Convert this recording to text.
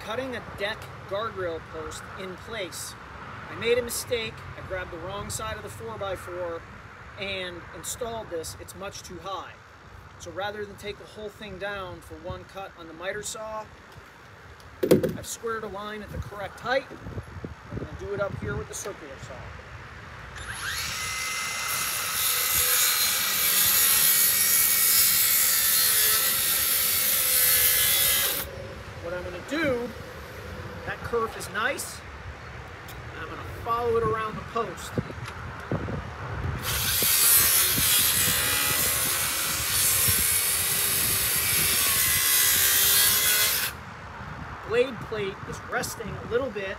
cutting a deck guardrail post in place. I made a mistake. I grabbed the wrong side of the 4x4 and installed this. It's much too high. So rather than take the whole thing down for one cut on the miter saw, I've squared a line at the correct height. I'm going to do it up here with the circular saw. What I'm to do, that kerf is nice. I'm to follow it around the post. blade plate is resting a little bit